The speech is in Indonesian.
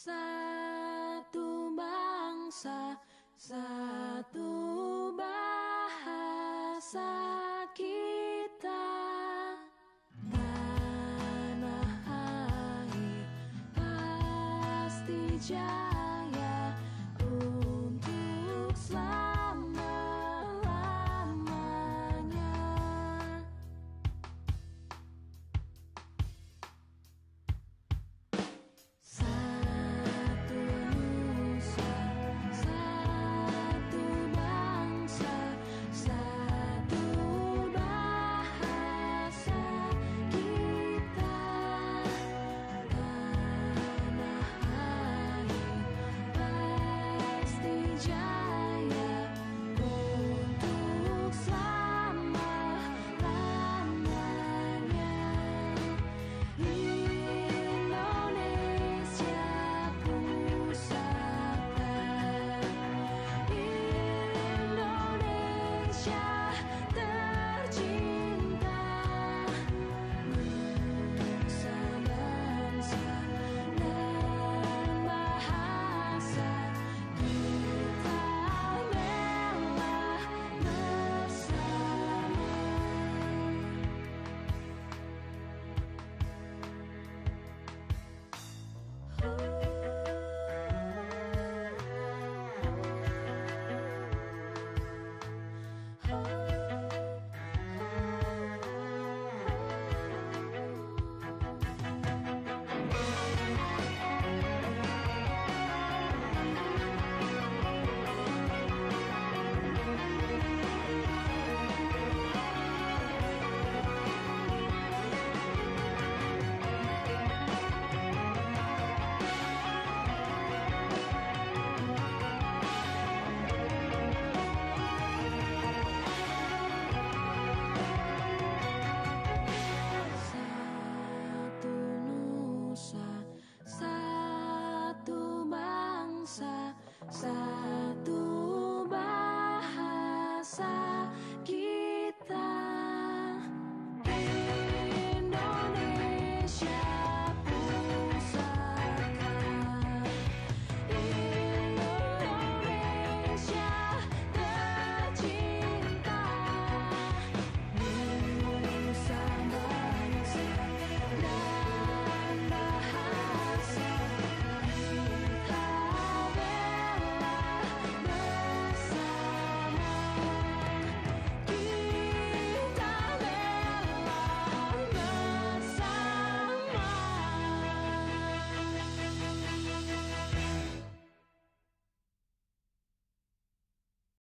Satu bangsa, satu bahasa kita. Tanah air pasti jauh shine.